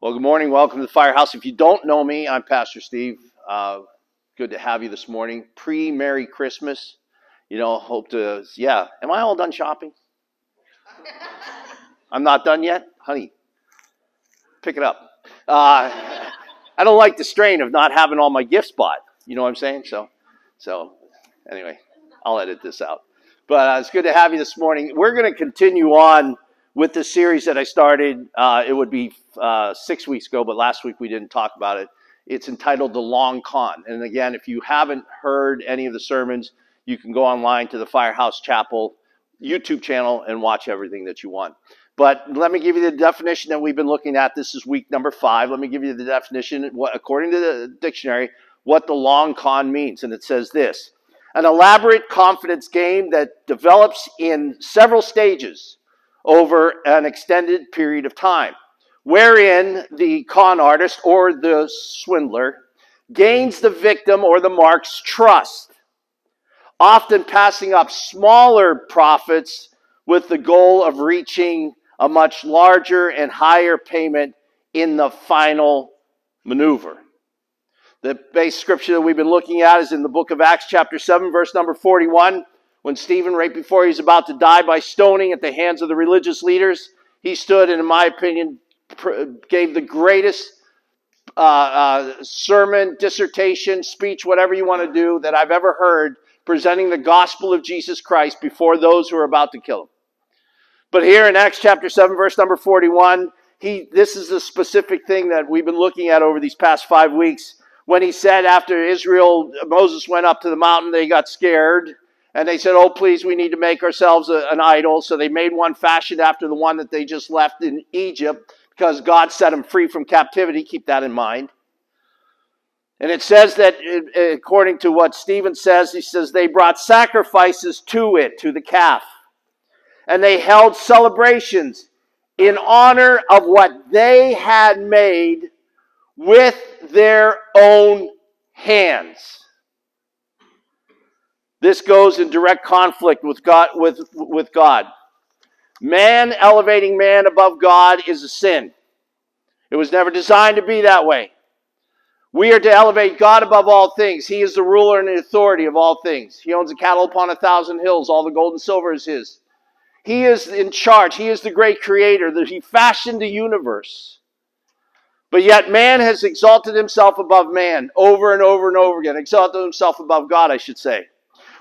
Well, good morning. Welcome to the Firehouse. If you don't know me, I'm Pastor Steve. Uh, good to have you this morning. Pre Merry Christmas. You know, hope to, yeah. Am I all done shopping? I'm not done yet? Honey, pick it up. Uh, I don't like the strain of not having all my gifts bought. You know what I'm saying? So, so anyway, I'll edit this out. But uh, it's good to have you this morning. We're going to continue on with the series that I started. Uh, it would be uh, six weeks ago, but last week we didn't talk about it. It's entitled The Long Con. And again, if you haven't heard any of the sermons, you can go online to the Firehouse Chapel YouTube channel and watch everything that you want. But let me give you the definition that we've been looking at. This is week number five. Let me give you the definition, what, according to the dictionary, what the long con means. And it says this an elaborate confidence game that develops in several stages over an extended period of time, wherein the con artist or the swindler gains the victim or the mark's trust, often passing up smaller profits with the goal of reaching a much larger and higher payment in the final maneuver. The base scripture that we've been looking at is in the book of Acts, chapter 7, verse number 41. When Stephen, right before he's about to die by stoning at the hands of the religious leaders, he stood and, in my opinion, gave the greatest uh, uh, sermon, dissertation, speech, whatever you want to do, that I've ever heard presenting the gospel of Jesus Christ before those who are about to kill him. But here in Acts chapter 7, verse number 41, he, this is the specific thing that we've been looking at over these past five weeks. When he said after Israel, Moses went up to the mountain, they got scared. And they said, Oh, please, we need to make ourselves a, an idol. So they made one fashioned after the one that they just left in Egypt because God set them free from captivity. Keep that in mind. And it says that, according to what Stephen says, he says they brought sacrifices to it, to the calf and they held celebrations in honor of what they had made with their own hands. This goes in direct conflict with God, with, with God. Man elevating man above God is a sin. It was never designed to be that way. We are to elevate God above all things. He is the ruler and the authority of all things. He owns the cattle upon a thousand hills. All the gold and silver is His. He is in charge. He is the great creator. That He fashioned the universe. But yet man has exalted himself above man over and over and over again. Exalted himself above God, I should say.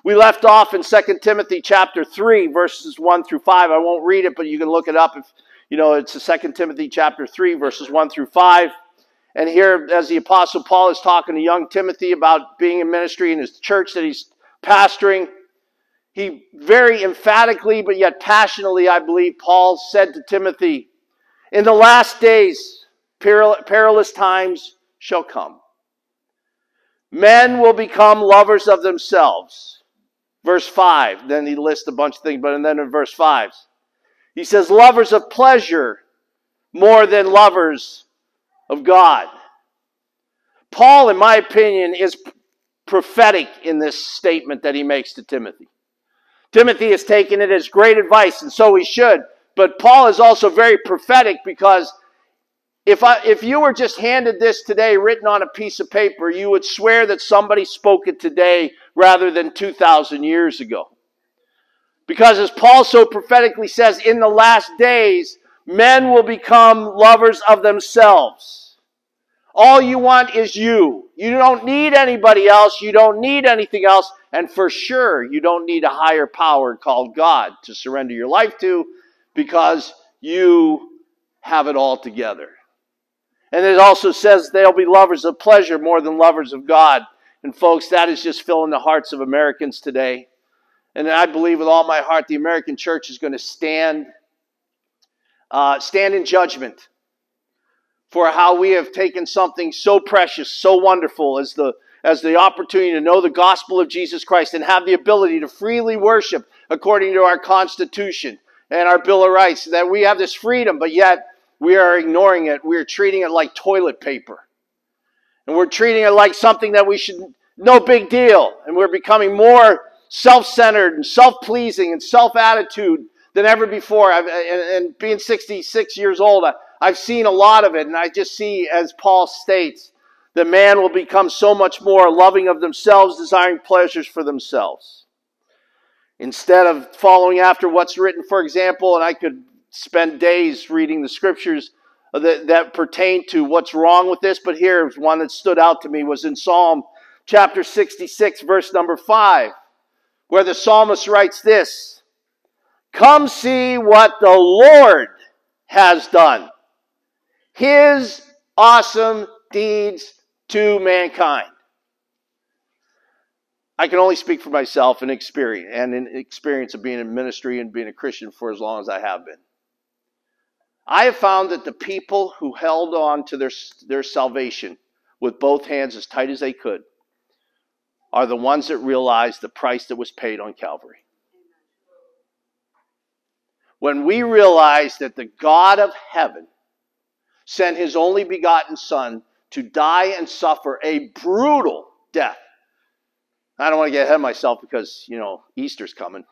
We left off in 2 Timothy chapter 3, verses 1 through 5. I won't read it, but you can look it up if you know it's 2 Timothy chapter 3, verses 1 through 5. And here, as the Apostle Paul is talking to young Timothy about being in ministry in his church that he's pastoring, he very emphatically, but yet passionately, I believe, Paul said to Timothy, In the last days, perilous times shall come. Men will become lovers of themselves. Verse 5, then he lists a bunch of things, but then in verse 5, he says, lovers of pleasure more than lovers of God. Paul, in my opinion, is prophetic in this statement that he makes to Timothy. Timothy has taken it as great advice, and so he should. But Paul is also very prophetic because if, I, if you were just handed this today written on a piece of paper, you would swear that somebody spoke it today rather than 2,000 years ago. Because as Paul so prophetically says, in the last days, men will become lovers of themselves. All you want is you. You don't need anybody else. You don't need anything else. And for sure, you don't need a higher power called God to surrender your life to because you have it all together. And it also says they'll be lovers of pleasure more than lovers of God. And folks, that is just filling the hearts of Americans today. And I believe with all my heart the American church is going to stand, uh, stand in judgment for how we have taken something so precious, so wonderful as the as the opportunity to know the gospel of Jesus Christ and have the ability to freely worship according to our Constitution and our Bill of Rights, that we have this freedom, but yet we are ignoring it. We are treating it like toilet paper. And we're treating it like something that we should, no big deal. And we're becoming more self centered and self pleasing and self attitude than ever before. And, being 66 years old, I've seen a lot of it, and I just see, as Paul states, that man will become so much more loving of themselves, desiring pleasures for themselves. Instead of following after what's written, for example, and I could spend days reading the scriptures that, that pertain to what's wrong with this, but here's one that stood out to me was in Psalm chapter 66, verse number 5, where the psalmist writes this Come see what the Lord has done. His awesome deeds to mankind. I can only speak for myself and experience and in experience of being in ministry and being a Christian for as long as I have been. I have found that the people who held on to their, their salvation with both hands as tight as they could are the ones that realize the price that was paid on Calvary. When we realize that the God of heaven sent his only begotten Son to die and suffer a brutal death. I don't want to get ahead of myself because, you know, Easter's coming.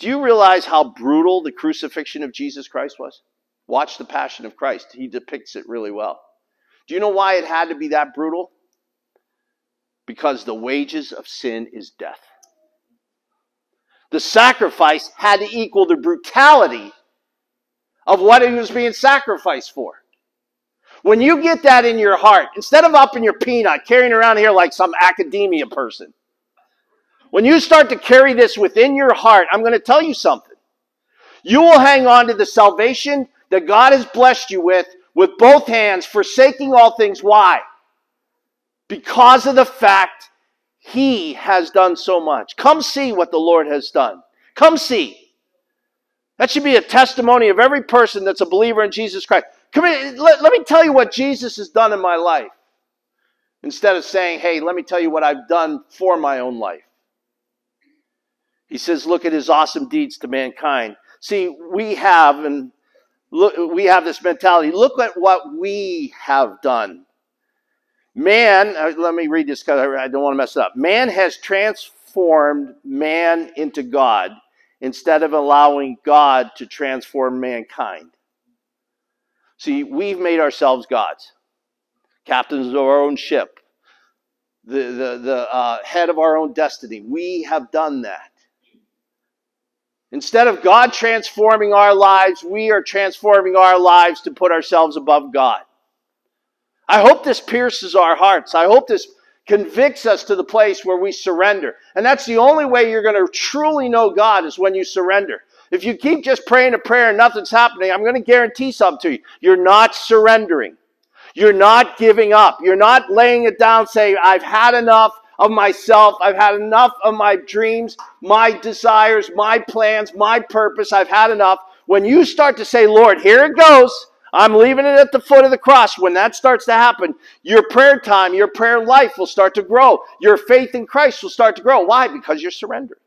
Do you realize how brutal the crucifixion of Jesus Christ was? Watch the Passion of Christ. He depicts it really well. Do you know why it had to be that brutal? Because the wages of sin is death. The sacrifice had to equal the brutality of what he was being sacrificed for. When you get that in your heart, instead of up in your peanut, carrying around here like some academia person, when you start to carry this within your heart, I'm going to tell you something. You will hang on to the salvation that God has blessed you with with both hands, forsaking all things. Why? Because of the fact He has done so much. Come see what the Lord has done. Come see. That should be a testimony of every person that's a believer in Jesus Christ. Come in, let, let me tell you what Jesus has done in my life. Instead of saying, hey, let me tell you what I've done for my own life. He says, look at his awesome deeds to mankind. See, we have, and look, we have this mentality. Look at what we have done. Man, uh, let me read this because I don't want to mess it up. Man has transformed man into God instead of allowing God to transform mankind. See, we've made ourselves gods, captains of our own ship, the, the, the uh, head of our own destiny. We have done that. Instead of God transforming our lives, we are transforming our lives to put ourselves above God. I hope this pierces our hearts. I hope this convicts us to the place where we surrender. And that's the only way you're going to truly know God is when you surrender. If you keep just praying a prayer and nothing's happening, I'm going to guarantee something to you. You're not surrendering. You're not giving up. You're not laying it down saying, I've had enough of myself. I've had enough of my dreams, my desires, my plans, my purpose. I've had enough. When you start to say, Lord, here it goes. I'm leaving it at the foot of the cross. When that starts to happen, your prayer time, your prayer life will start to grow. Your faith in Christ will start to grow. Why? Because you're surrendered.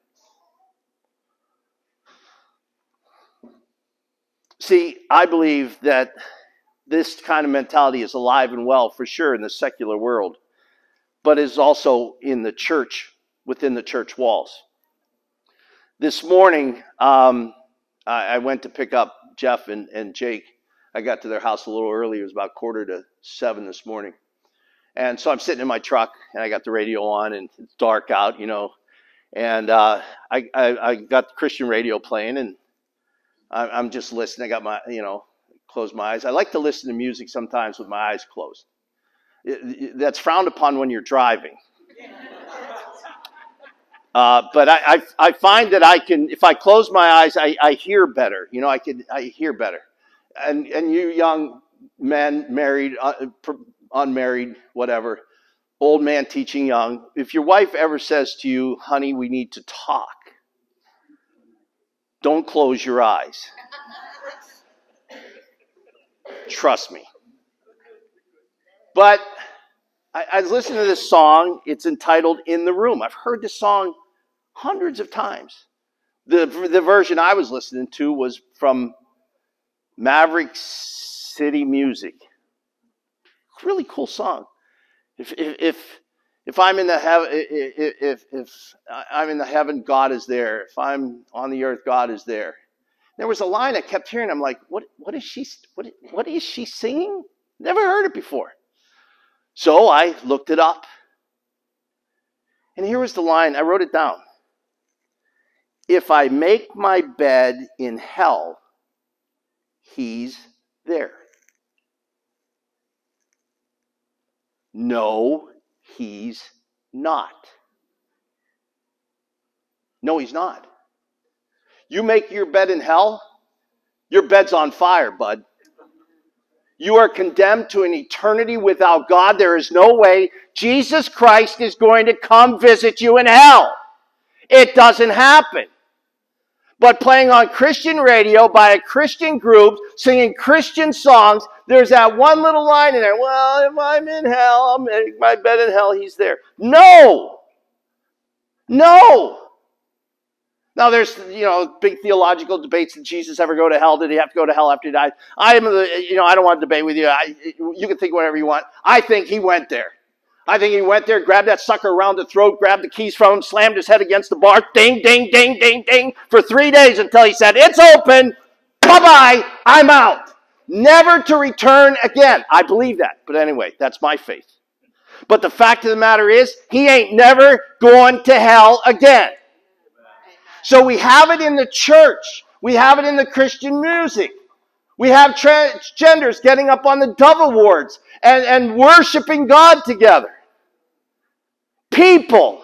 See, I believe that this kind of mentality is alive and well for sure in the secular world, but is also in the church, within the church walls. This morning, um, I, I went to pick up Jeff and, and Jake I got to their house a little early. It was about quarter to seven this morning. And so I'm sitting in my truck and I got the radio on and it's dark out, you know. And uh, I, I, I, got Christian radio playing and I'm just listening. I got my, you know, closed my eyes. I like to listen to music sometimes with my eyes closed. That's frowned upon when you're driving. Uh, but I, I, I, find that I can, if I close my eyes, I, I hear better. You know, I can, I hear better and and you young men, married, uh, unmarried, whatever, old man teaching young, if your wife ever says to you, "Honey, we need to talk," don't close your eyes. Trust me. But I, I listening to this song. It's entitled "In the Room." I've heard this song hundreds of times. The, the version I was listening to was from Maverick City Music. Really cool song. If if if I'm in the heaven, if if I'm in the heaven, God is there. If I'm on the earth, God is there. There was a line I kept hearing. I'm like, what, what is she, what, what is she singing? Never heard it before. So I looked it up. And here was the line. I wrote it down. If I make my bed in hell, he's there. No, he's not. No, he's not. You make your bed in hell, your bed's on fire, bud. You are condemned to an eternity without God. There is no way Jesus Christ is going to come visit you in hell. It doesn't happen. But playing on Christian radio by a Christian group, singing Christian songs, there's that one little line in there. Well, if I'm in hell, I'll make my bed in hell, he's there. No! No! Now, there's you know big theological debates. Did Jesus ever go to hell? Did he have to go to hell after he died? I am the you know I don't want to debate with you. I, you can think whatever you want. I think he went there. I think he went there, grabbed that sucker around the throat, grabbed the keys from him, slammed his head against the bar, ding, ding, ding, ding, ding, for three days until he said, "It's open. Bye bye. I'm out." Never to return again. I believe that. But anyway, that's my faith. But the fact of the matter is, he ain't never going to hell again. So we have it in the church. We have it in the Christian music. We have transgenders getting up on the Dove Awards and, and worshiping God together. People,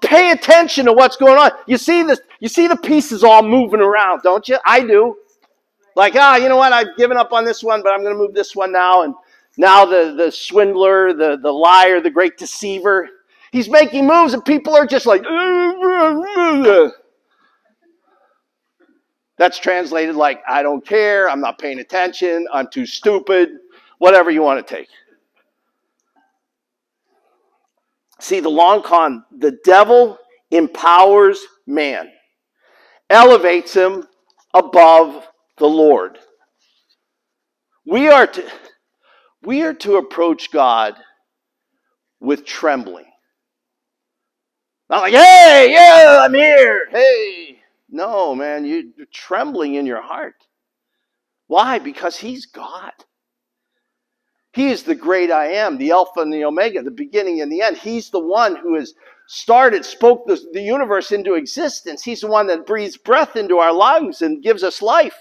pay attention to what's going on. You see this, you see the pieces all moving around, don't you? I do. Like, ah, you know what? I've given up on this one, but I'm going to move this one now. And now the, the swindler, the, the liar, the great deceiver, He's making moves, and people are just like, that's translated like, I don't care, I'm not paying attention, I'm too stupid, whatever you want to take. See, the long con, the devil empowers man, elevates him above the Lord. We are to, we are to approach God with trembling. Not like, hey, yeah, I'm here. Hey. No, man, you're trembling in your heart. Why? Because He's God. He is the great I am, the Alpha and the Omega, the beginning and the end. He's the one who has started, spoke the, the universe into existence. He's the one that breathes breath into our lungs and gives us life.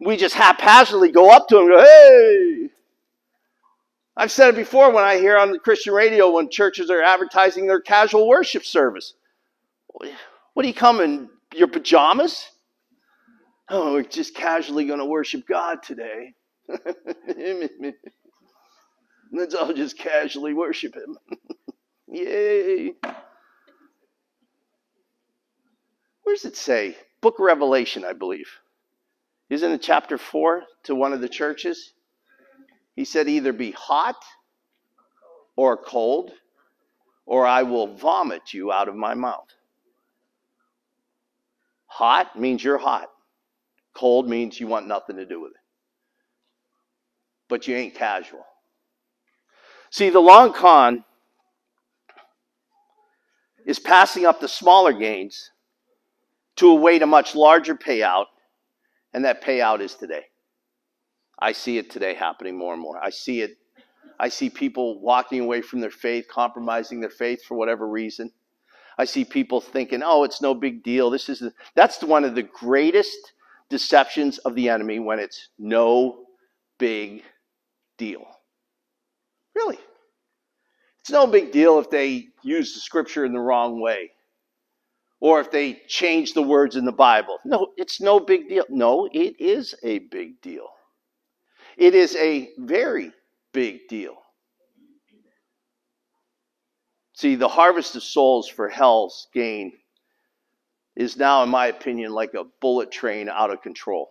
We just haphazardly go up to him and go, hey, I've said it before when I hear on the Christian radio when churches are advertising their casual worship service. What do you come in your pajamas? Oh, we're just casually going to worship God today. Let's all just casually worship Him. Yay. Where does it say? Book of Revelation, I believe. Isn't it chapter 4 to one of the churches? He said, either be hot or cold, or I will vomit you out of my mouth. Hot means you're hot. Cold means you want nothing to do with it. But you ain't casual. See, the long con is passing up the smaller gains to await a much larger payout, and that payout is today. I see it today happening more and more. I see it. I see people walking away from their faith, compromising their faith for whatever reason. I see people thinking, "Oh, it's no big deal." This is that's one of the greatest deceptions of the enemy when it's no big deal. Really. It's no big deal if they use the scripture in the wrong way or if they change the words in the Bible. No, it's no big deal. No, it is a big deal. It is a very big deal. See, the harvest of souls for hell's gain is now, in my opinion, like a bullet train out of control.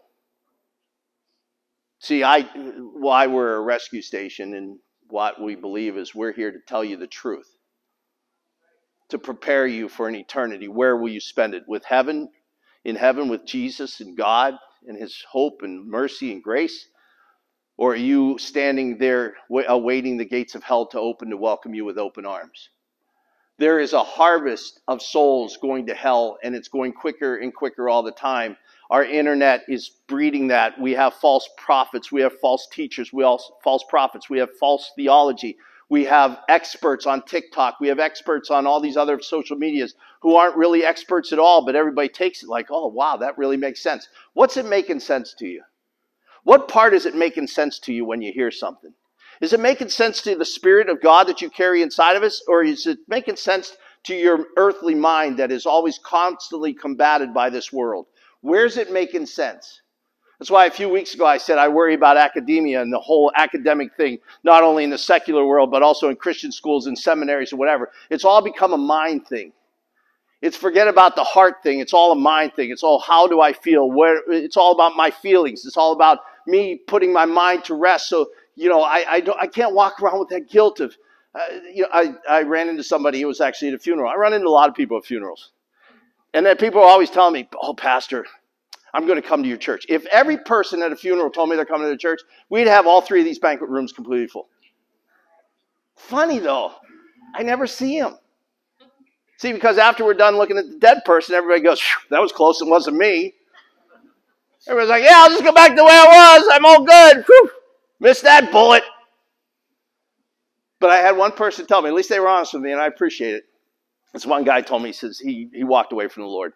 See, I why we're a rescue station and what we believe is we're here to tell you the truth. To prepare you for an eternity. Where will you spend it? With heaven, in heaven with Jesus and God and his hope and mercy and grace? Or are you standing there awaiting the gates of hell to open to welcome you with open arms? There is a harvest of souls going to hell, and it's going quicker and quicker all the time. Our internet is breeding that. We have false prophets. We have false teachers. We have false prophets. We have false theology. We have experts on TikTok. We have experts on all these other social medias who aren't really experts at all, but everybody takes it like, oh, wow, that really makes sense. What's it making sense to you? What part is it making sense to you when you hear something? Is it making sense to the Spirit of God that you carry inside of us, or is it making sense to your earthly mind that is always constantly combated by this world? Where's it making sense? That's why a few weeks ago I said I worry about academia and the whole academic thing, not only in the secular world, but also in Christian schools and seminaries or whatever. It's all become a mind thing. It's forget about the heart thing. It's all a mind thing. It's all how do I feel? Where it's all about my feelings. It's all about me putting my mind to rest. So you know I I, don't, I can't walk around with that guilt of uh, you know I I ran into somebody who was actually at a funeral. I run into a lot of people at funerals. And then people are always telling me, oh, Pastor, I'm going to come to your church. If every person at a funeral told me they're coming to the church, we'd have all three of these banquet rooms completely full. Funny though, I never see them. See, because after we're done looking at the dead person, everybody goes, that was close, it wasn't me. Everybody's like, yeah, I'll just go back the way I was. I'm all good. Whew, missed that bullet. But I had one person tell me, at least they were honest with me, and I appreciate it. This one guy told me, he says he, he walked away from the Lord.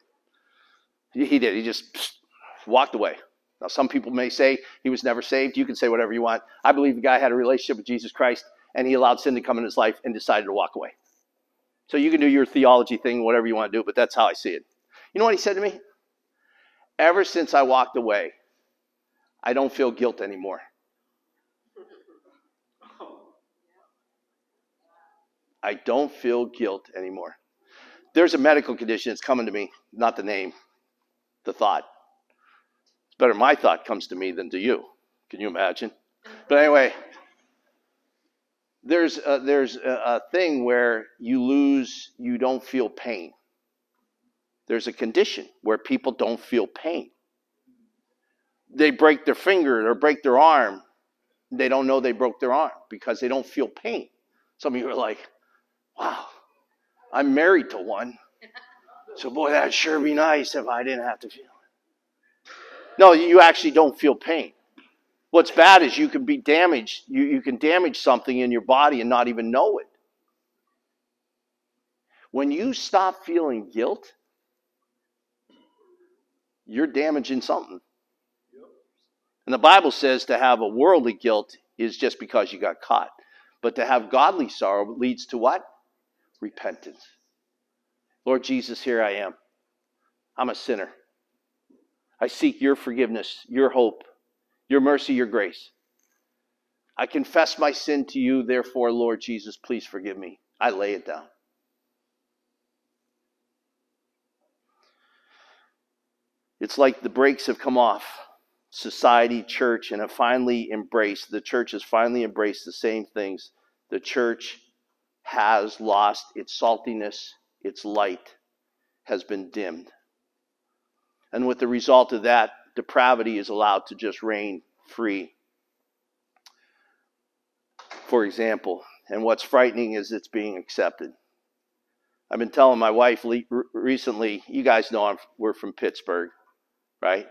He, he did. He just walked away. Now, some people may say he was never saved. You can say whatever you want. I believe the guy had a relationship with Jesus Christ and he allowed sin to come in his life and decided to walk away. So you can do your theology thing, whatever you want to do, but that's how I see it. You know what he said to me? Ever since I walked away, I don't feel guilt anymore. I don't feel guilt anymore there's a medical condition that's coming to me, not the name, the thought. It's better my thought comes to me than to you. Can you imagine? But anyway, there's a, there's a, a thing where you lose, you don't feel pain. There's a condition where people don't feel pain. They break their finger or break their arm. They don't know they broke their arm because they don't feel pain. Some of you are like, wow, I'm married to one. So, boy, that'd sure be nice if I didn't have to feel it. No, you actually don't feel pain. What's bad is you can be damaged. You, you can damage something in your body and not even know it. When you stop feeling guilt, you're damaging something. And the Bible says to have a worldly guilt is just because you got caught. But to have godly sorrow leads to what? repentance. Lord Jesus, here I am. I'm a sinner. I seek your forgiveness, your hope, your mercy, your grace. I confess my sin to you, therefore, Lord Jesus, please forgive me. I lay it down. It's like the brakes have come off. Society, church, and have finally embraced, the church has finally embraced the same things. The church has lost its saltiness, its light has been dimmed. And with the result of that, depravity is allowed to just reign free. For example, and what's frightening is it's being accepted. I've been telling my wife recently, you guys know I'm, we're from Pittsburgh, right?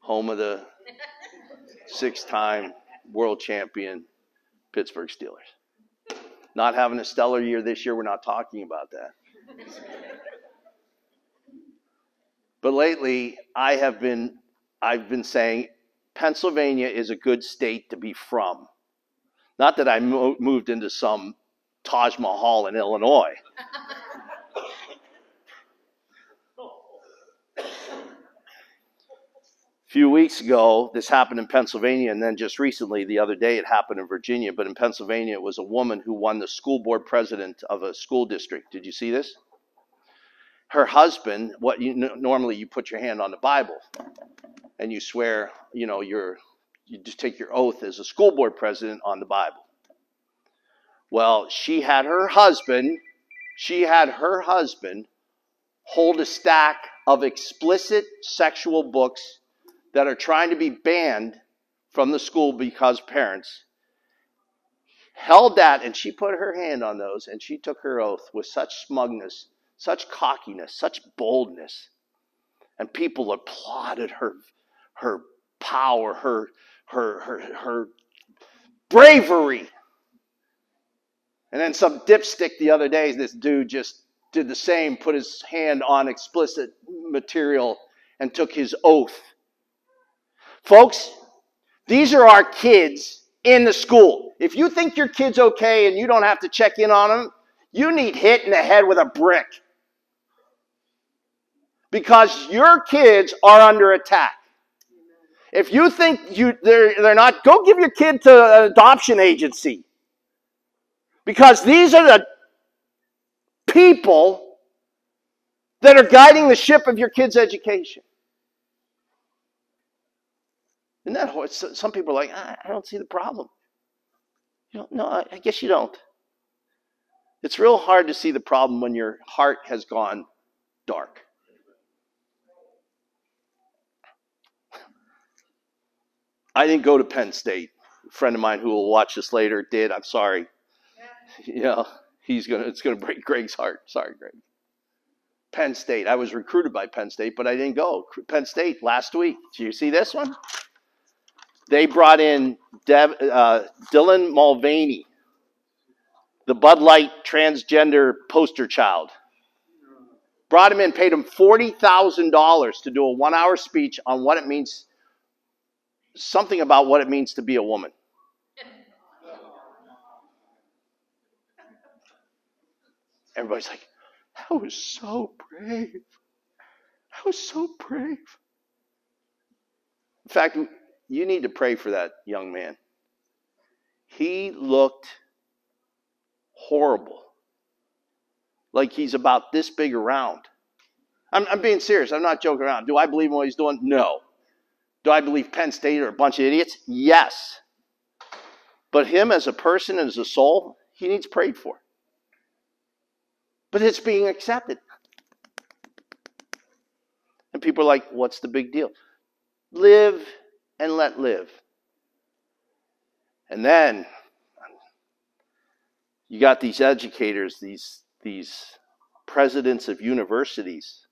Home of the six time world champion Pittsburgh Steelers not having a stellar year this year, we're not talking about that. but lately, I have been I've been saying Pennsylvania is a good state to be from. Not that I mo- moved into some Taj Mahal in Illinois. few weeks ago, this happened in Pennsylvania, and then just recently, the other day, it happened in Virginia. But in Pennsylvania, it was a woman who won the school board president of a school district. Did you see this? Her husband, what you normally you put your hand on the Bible, and you swear, you know, you're you just take your oath as a school board president on the Bible. Well, she had her husband, she had her husband hold a stack of explicit sexual books that are trying to be banned from the school because parents held that and she put her hand on those and she took her oath with such smugness, such cockiness, such boldness And people applauded her, her power, her, her, her, her bravery. And then some dipstick the other day, this dude just did the same, put his hand on explicit material and took his oath. Folks, these are our kids in the school. If you think your kid's okay and you don't have to check in on them, you need hit in the head with a brick. Because your kids are under attack. If you think you they're, they're not, go give your kid to an adoption agency. Because these are the people that are guiding the ship of your kid's education. Isn't that hard? Some people are like, I don't see the problem. You know, no, I guess you don't. It's real hard to see the problem when your heart has gone dark. I didn't go to Penn State. A friend of mine who will watch this later did. I'm sorry. You know, he's gonna it's gonna break Greg's heart. Sorry, Greg. Penn State. I was recruited by Penn State, but I didn't go. Penn State last week. Do you see this one? They brought in Dev, uh, Dylan Mulvaney, the Bud Light transgender poster child. Brought him in, paid him $40,000 to do a one hour speech on what it means, something about what it means to be a woman. Everybody's like, that was so brave. That was so brave. In fact, you need to pray for that young man. He looked horrible. Like he's about this big around. I'm, I'm being serious. I'm not joking around. Do I believe in what he's doing? No. Do I believe Penn State are a bunch of idiots? Yes. But him as a person and as a soul, he needs prayed for. But it's being accepted. And people are like, what's the big deal? Live and let live. And then you got these educators, these, these presidents of universities.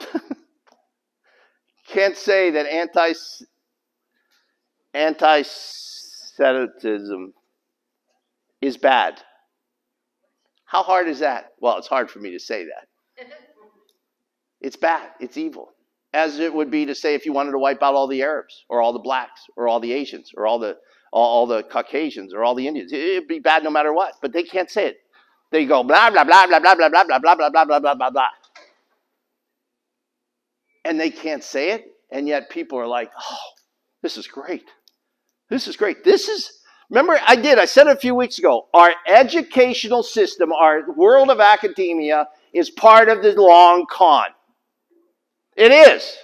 Can't say that anti anti Semitism is bad. How hard is that? Well, it's hard for me to say that. It's bad. It's evil as it would be to say if you wanted to wipe out all the Arabs or all the blacks or all the Asians or all the all, all the Caucasians or all the Indians. It'd be bad no matter what. But they can't say it. They go blah blah blah blah blah blah blah blah blah blah blah blah blah blah blah. And they can't say it, and yet people are like, oh, this is great. This is great. This is remember I did, I said it a few weeks ago. Our educational system, our world of academia is part of the long con. It is.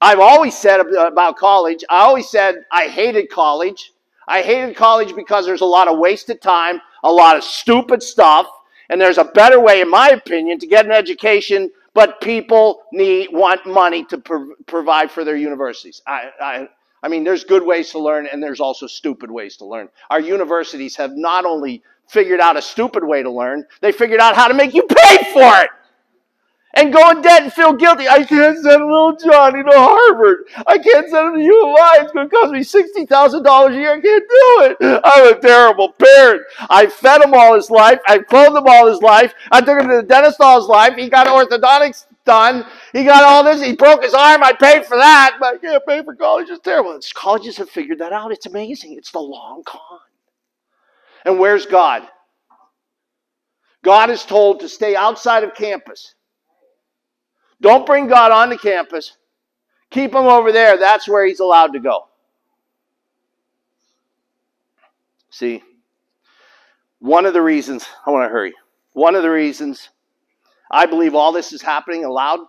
I've always said about college, I always said I hated college. I hated college because there's a lot of wasted time, a lot of stupid stuff, and there's a better way, in my opinion, to get an education, but people need want money to pro- provide for their universities. I, I, I mean, there's good ways to learn, and there's also stupid ways to learn. Our universities have not only figured out a stupid way to learn, they figured out how to make you pay for it and go in debt and feel guilty. I can't send little Johnny to Harvard. I can't send him to U of I. It's going to cost me $60,000 a year. I can't do it. I'm a terrible parent. I fed him all his life. I clothed him all his life. I took him to the dentist all his life. He got orthodontics done. He got all this. He broke his arm. I paid for that, but I can't pay for college. It's terrible. Colleges have figured that out. It's amazing. It's the long con. And where's God? God is told to stay outside of campus. Don't bring God onto campus. Keep him over there. That's where he's allowed to go. See, one of the reasons, I want to hurry. One of the reasons I believe all this is happening allowed,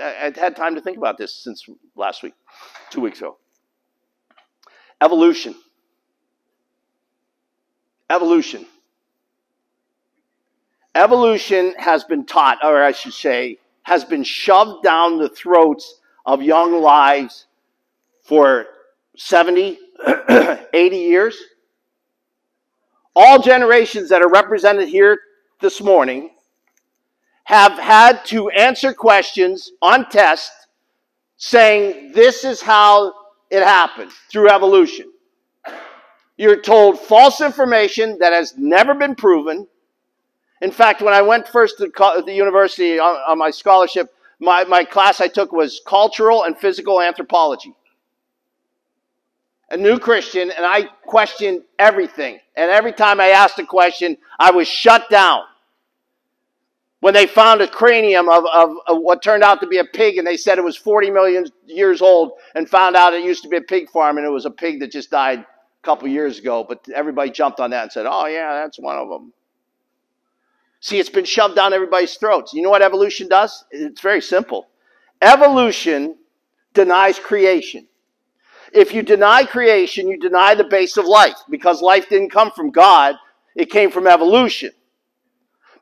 I've had time to think about this since last week, two weeks ago. Evolution. Evolution. Evolution has been taught, or I should say, has been shoved down the throats of young lives for 70, 80 years. All generations that are represented here this morning have had to answer questions on test saying this is how it happened through evolution. You're told false information that has never been proven. In fact, when I went first to the university on, on my scholarship, my, my class I took was cultural and physical anthropology. A new Christian, and I questioned everything. And every time I asked a question, I was shut down. When they found a cranium of, of, of what turned out to be a pig, and they said it was 40 million years old, and found out it used to be a pig farm, and it was a pig that just died a couple years ago. But everybody jumped on that and said, oh, yeah, that's one of them. See, it's been shoved down everybody's throats. You know what evolution does? It's very simple. Evolution denies creation. If you deny creation, you deny the base of life because life didn't come from God, it came from evolution.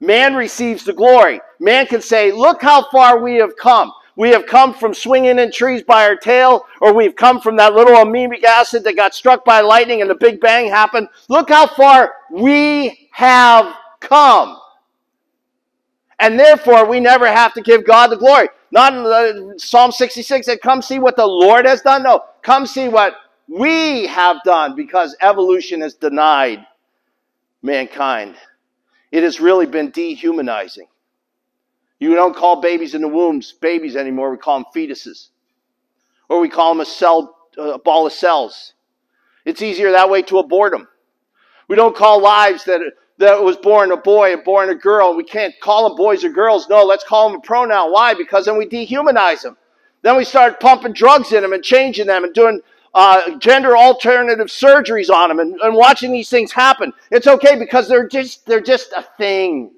Man receives the glory. Man can say, Look how far we have come. We have come from swinging in trees by our tail, or we've come from that little amino acid that got struck by lightning and the Big Bang happened. Look how far we have come. And therefore, we never have to give God the glory. Not in the, Psalm 66 that come see what the Lord has done. No, come see what we have done because evolution has denied mankind. It has really been dehumanizing. You don't call babies in the wombs babies anymore. We call them fetuses. Or we call them a cell, a ball of cells. It's easier that way to abort them. We don't call lives that that was born a boy and born a girl. We can't call them boys or girls. No, let's call them a pronoun. Why? Because then we dehumanize them. Then we start pumping drugs in them and changing them and doing uh, gender alternative surgeries on them and, and watching these things happen. It's okay because they're just they're just a thing.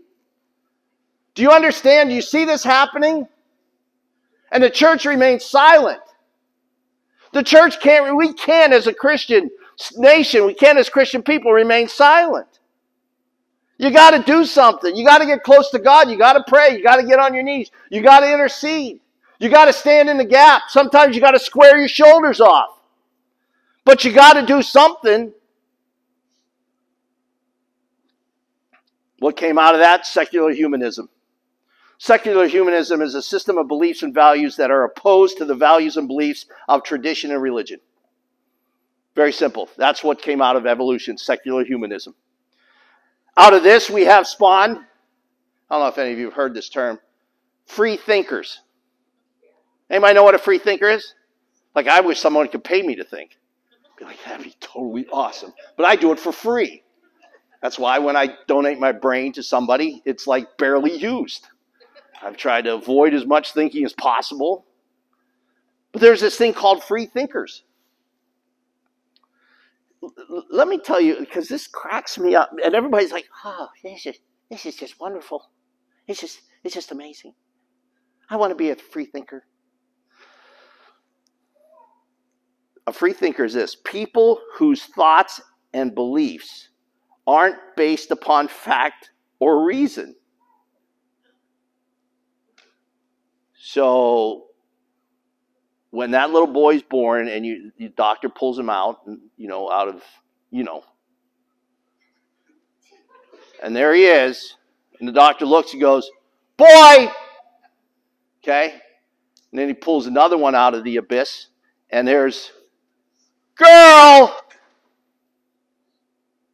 Do you understand? Do you see this happening? And the church remains silent. The church can't, we can't as a Christian nation, we can't as Christian people remain silent. You got to do something. You got to get close to God. You got to pray. You got to get on your knees. You got to intercede. You got to stand in the gap. Sometimes you got to square your shoulders off. But you got to do something. What came out of that? Secular humanism. Secular humanism is a system of beliefs and values that are opposed to the values and beliefs of tradition and religion. Very simple. That's what came out of evolution, secular humanism. Out of this, we have spawned, I don't know if any of you have heard this term, free thinkers. Anybody know what a free thinker is? Like, I wish someone could pay me to think. Be like, that'd be totally awesome. But I do it for free. That's why when I donate my brain to somebody, it's like barely used. I've tried to avoid as much thinking as possible. But there's this thing called free thinkers let me tell you, because this cracks me up, and everybody's like, "Oh, this is this is just wonderful. It's just it's just amazing. I want to be a free thinker." A free thinker is this: people whose thoughts and beliefs aren't based upon fact or reason. So when that little boy's born and you, the doctor pulls him out, you know, out of, you know, and there he is, and the doctor looks and goes, Boy! Okay? And then he pulls another one out of the abyss, and there's Girl!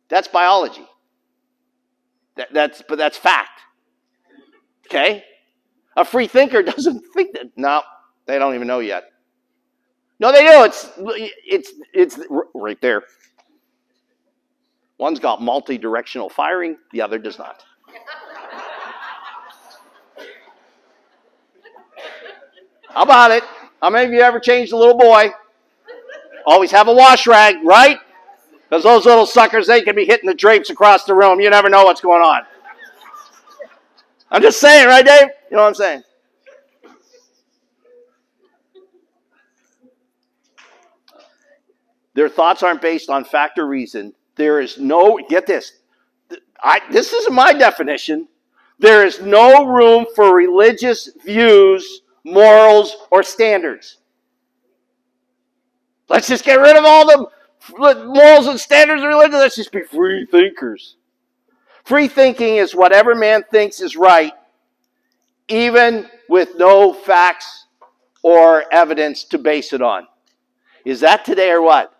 That's biology. That, that's, but that's fact. Okay? A free thinker doesn't think that. No, they don't even know yet. No, they do. It's it's it's right there. One's got multi-directional firing, the other does not. How about it? How many of you ever changed a little boy? Always have a wash rag, right? Because those little suckers, they can be hitting the drapes across the room. You never know what's going on. I'm just saying, right, Dave? You know what I'm saying? Their thoughts aren't based on fact or reason. There is no, get this, I, this isn't my definition. There is no room for religious views, morals, or standards. Let's just get rid of all the morals and standards of religion. Let's just be free thinkers. Free thinking is whatever man thinks is right even with no facts or evidence to base it on. Is that today or what?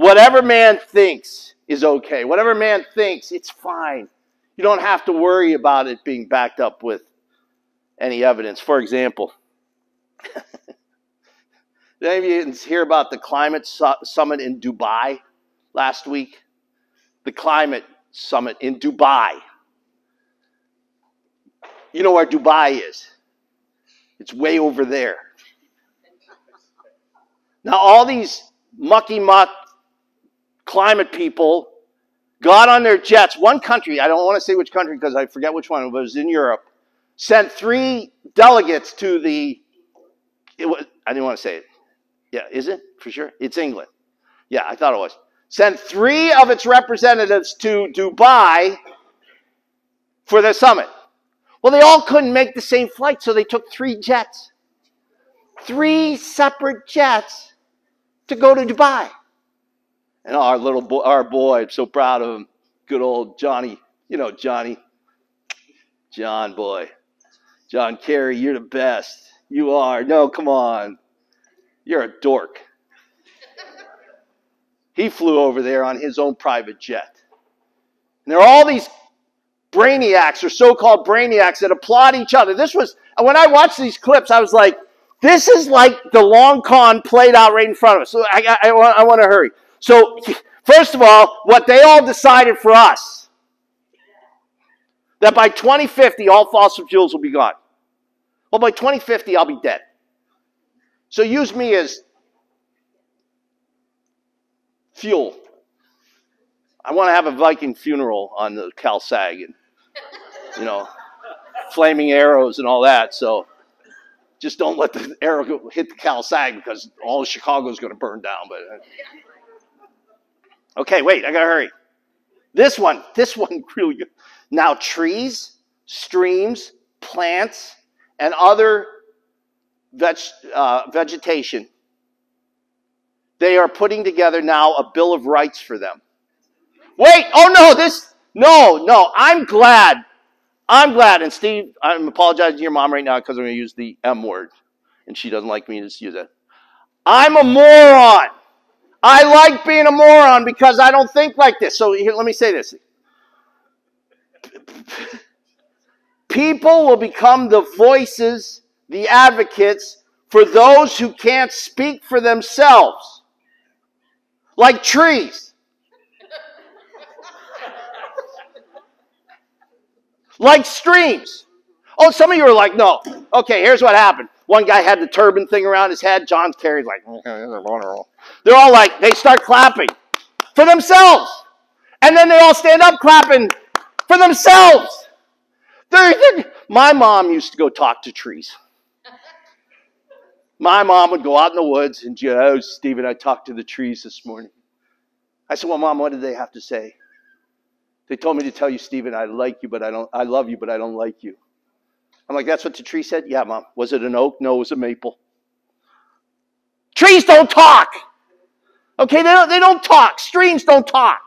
Whatever man thinks is okay. Whatever man thinks, it's fine. You don't have to worry about it being backed up with any evidence. For example, did any of you hear about the climate su- summit in Dubai last week? The climate summit in Dubai. You know where Dubai is? It's way over there. Now, all these mucky muck climate people got on their jets. One country, I don't want to say which country because I forget which one, it was in Europe, sent three delegates to the. It was, I didn't want to say it. Yeah, is it for sure? It's England. Yeah, I thought it was. Sent three of its representatives to Dubai for the summit. Well, they all couldn't make the same flight, so they took three jets. Three separate jets to go to Dubai. And our little boy, our boy, I'm so proud of him. Good old Johnny. You know, Johnny. John boy. John Kerry, you're the best. You are. No, come on. You're a dork. He flew over there on his own private jet. And there are all these brainiacs or so-called brainiacs that applaud each other. This was when I watched these clips, I was like, this is like the long con played out right in front of us. So I, I, I, I want to hurry. So first of all, what they all decided for us that by 2050 all fossil fuels will be gone. Well, by 2050 I'll be dead. So use me as fuel. I want to have a Viking funeral on the Cal Sag and, you know, flaming arrows and all that. So just don't let the arrow hit the Cal Sag because all of Chicago is going to burn down. But uh, okay, wait, I got to hurry. This one, this one really good. Now, trees, streams, plants, and other veg, uh, vegetation, they are putting together now a Bill of Rights for them. Wait, oh no, this, no, no, I'm glad. I'm glad. And Steve, I'm apologizing to your mom right now because I'm going to use the M word. And she doesn't like me to use it. I'm a moron. I like being a moron because I don't think like this. So here, let me say this. People will become the voices, the advocates for those who can't speak for themselves, like trees. like streams. Oh, some of you are like, no. Okay, here's what happened. One guy had the turban thing around his head. John Kerry's like, they're all like, they start clapping for themselves. And then they all stand up clapping for themselves. They're, they're, my mom used to go talk to trees. My mom would go out in the woods and, oh, Stephen, I talked to the trees this morning. I said, well, mom, what did they have to say? They told me to tell you, Stephen, I like you, but I don't, I love you, but I don't like you. I'm like, that's what the tree said? Yeah, mom. Was it an oak? No, it was a maple. Trees don't talk. Okay, they don't, they don't talk. Streams don't talk.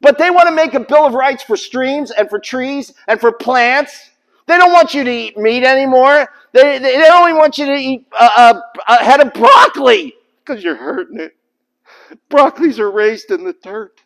But they want to make a Bill of Rights for streams and for trees and for plants. They don't want you to eat meat anymore. They, they, they only want you to eat a, a, a head of broccoli because you're hurting it. Broccolis are raised in the dirt.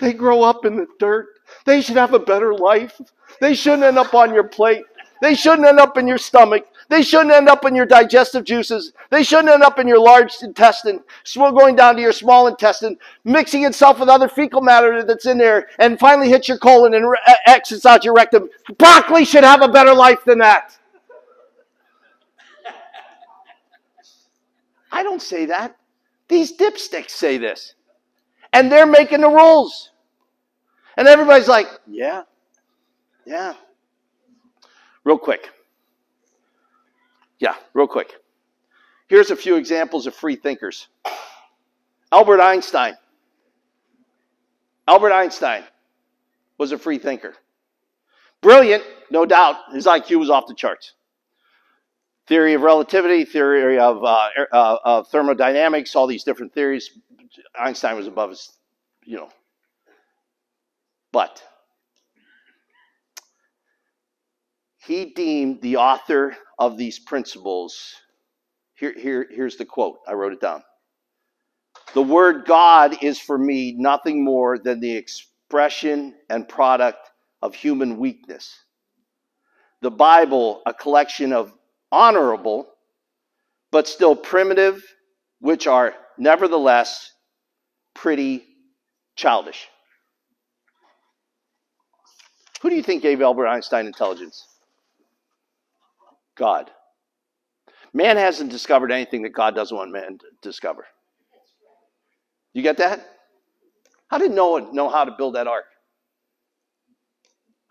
They grow up in the dirt. They should have a better life. They shouldn't end up on your plate. They shouldn't end up in your stomach. They shouldn't end up in your digestive juices. They shouldn't end up in your large intestine, going down to your small intestine, mixing itself with other fecal matter that's in there, and finally hit your colon and exits out your rectum. Broccoli should have a better life than that. I don't say that. These dipsticks say this and they're making the rules. And everybody's like, yeah, yeah. Real quick. Yeah, real quick. Here's a few examples of free thinkers Albert Einstein. Albert Einstein was a free thinker. Brilliant, no doubt. His IQ was off the charts. Theory of relativity, theory of, uh, uh, of thermodynamics, all these different theories. Einstein was above his, you know. But he deemed the author of these principles. Here, here, here's the quote. I wrote it down. The word God is for me nothing more than the expression and product of human weakness. The Bible, a collection of honorable, but still primitive, which are nevertheless pretty childish. Who do you think gave Albert Einstein intelligence? God. Man hasn't discovered anything that God doesn't want man to discover. You get that? How did Noah know how to build that ark?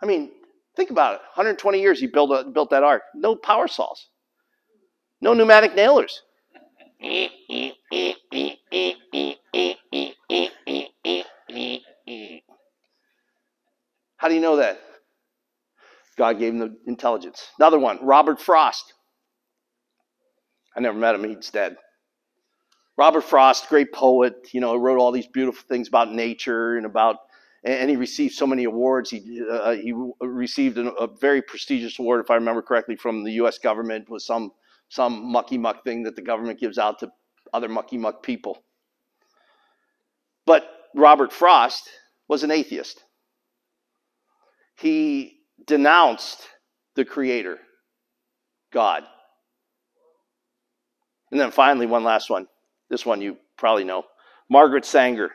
I mean, think about it. 120 years he built, a, built that ark. No power saws. No pneumatic nailers. How do you know that? God gave him the intelligence. Another one, Robert Frost. I never met him, he's dead. Robert Frost, great poet, you know, wrote all these beautiful things about nature and about, and he received so many awards. He uh, he received a, a very prestigious award, if I remember correctly, from the U.S. government with some some mucky muck thing that the government gives out to other mucky muck people. But Robert Frost was an atheist. He denounced the Creator, God. And then finally, one last one. This one you probably know Margaret Sanger.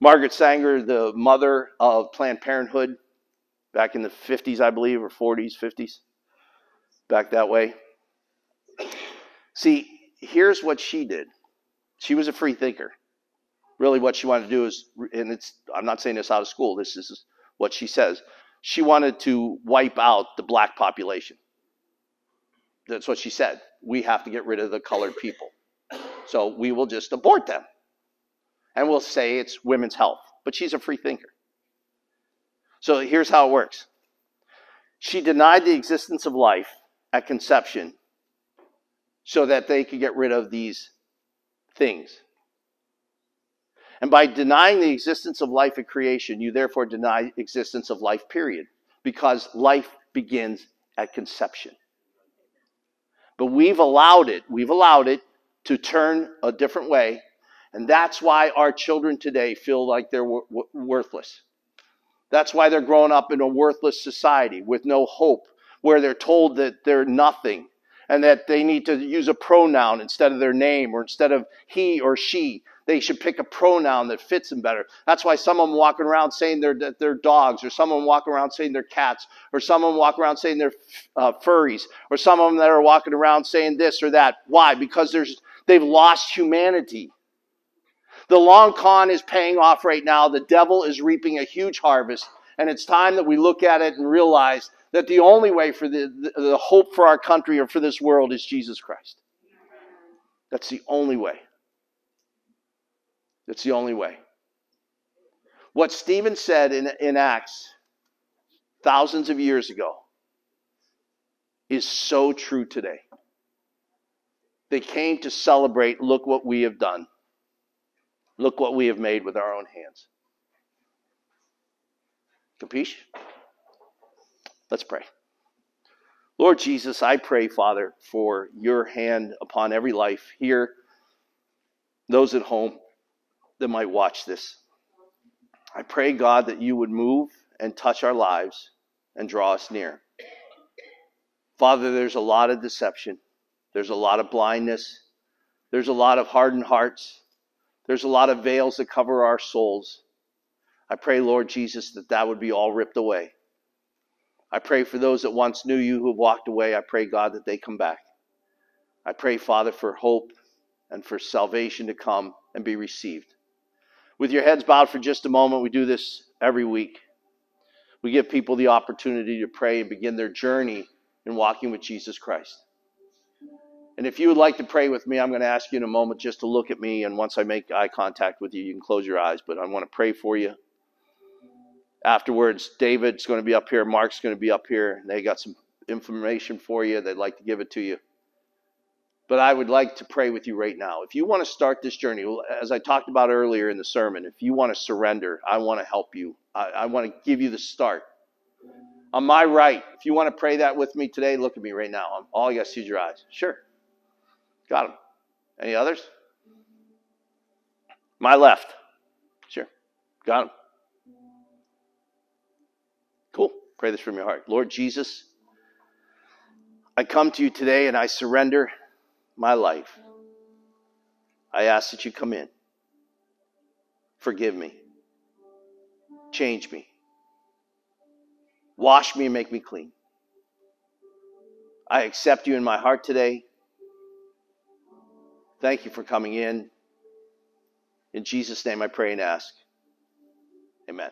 Margaret Sanger, the mother of Planned Parenthood back in the 50s, I believe, or 40s, 50s, back that way. See, here's what she did she was a free thinker. Really, what she wanted to do is, and it's, I'm not saying this out of school, this is what she says. She wanted to wipe out the black population. That's what she said. We have to get rid of the colored people. So we will just abort them. And we'll say it's women's health. But she's a free thinker. So here's how it works she denied the existence of life at conception so that they could get rid of these things. And by denying the existence of life at creation, you therefore deny existence of life, period, because life begins at conception. But we've allowed it, we've allowed it to turn a different way, and that's why our children today feel like they're w- worthless. That's why they're growing up in a worthless society with no hope, where they're told that they're nothing and that they need to use a pronoun instead of their name or instead of he or she. They should pick a pronoun that fits them better. That's why some of them walking around saying they're, they're dogs, or some of them walk around saying they're cats, or some of them walk around saying they're uh, furries, or some of them that are walking around saying this or that. Why? Because there's, they've lost humanity. The long con is paying off right now. The devil is reaping a huge harvest. And it's time that we look at it and realize that the only way for the, the, the hope for our country or for this world is Jesus Christ. That's the only way. That's the only way. What Stephen said in, in Acts thousands of years ago is so true today. They came to celebrate look what we have done, look what we have made with our own hands. Capiche? Let's pray. Lord Jesus, I pray, Father, for your hand upon every life here, those at home that might watch this. I pray, God, that you would move and touch our lives and draw us near. Father, there's a lot of deception, there's a lot of blindness, there's a lot of hardened hearts, there's a lot of veils that cover our souls. I pray, Lord Jesus, that that would be all ripped away. I pray for those that once knew you who have walked away. I pray, God, that they come back. I pray, Father, for hope and for salvation to come and be received. With your heads bowed for just a moment, we do this every week. We give people the opportunity to pray and begin their journey in walking with Jesus Christ. And if you would like to pray with me, I'm going to ask you in a moment just to look at me. And once I make eye contact with you, you can close your eyes. But I want to pray for you afterwards, David's going to be up here, Mark's going to be up here. They got some information for you. They'd like to give it to you. But I would like to pray with you right now. If you want to start this journey, as I talked about earlier in the sermon, if you want to surrender, I want to help you. I, I want to give you the start. On my right, if you want to pray that with me today, look at me right now. I'm, All you got to see is your eyes. Sure. Got them. Any others? My left. Sure. Got them. Cool. Pray this from your heart. Lord Jesus, I come to you today and I surrender my life. I ask that you come in. Forgive me. Change me. Wash me and make me clean. I accept you in my heart today. Thank you for coming in. In Jesus' name I pray and ask. Amen.